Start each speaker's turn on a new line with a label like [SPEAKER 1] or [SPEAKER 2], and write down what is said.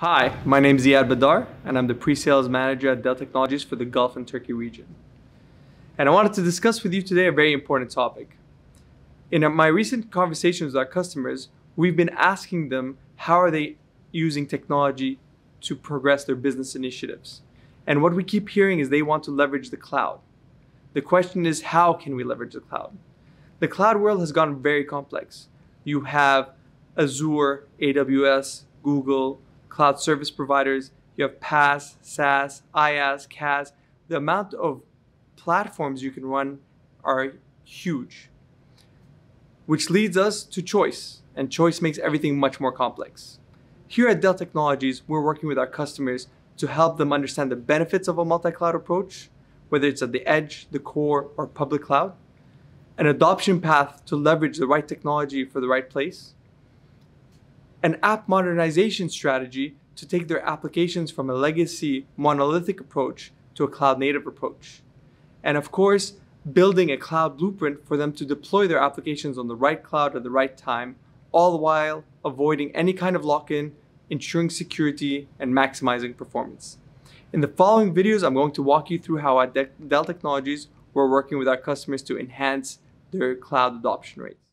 [SPEAKER 1] Hi, my name is Eyad Baddar, and I'm the pre-sales manager at Dell Technologies for the Gulf and Turkey region. And I wanted to discuss with you today a very important topic. In my recent conversations with our customers, we've been asking them how are they using technology to progress their business initiatives. And what we keep hearing is they want to leverage the cloud. The question is, how can we leverage the cloud? The cloud world has gotten very complex. You have Azure, AWS, Google, cloud service providers, you have PaaS, SaaS, IaaS, CaaS. The amount of platforms you can run are huge, which leads us to choice, and choice makes everything much more complex. Here at Dell Technologies, we're working with our customers to help them understand the benefits of a multi-cloud approach, whether it's at the edge, the core, or public cloud, an adoption path to leverage the right technology for the right place, an app modernization strategy to take their applications from a legacy monolithic approach to a cloud native approach. And of course, building a cloud blueprint for them to deploy their applications on the right cloud at the right time, all the while avoiding any kind of lock-in, ensuring security, and maximizing performance. In the following videos, I'm going to walk you through how at Dell Technologies, we're working with our customers to enhance their cloud adoption rates.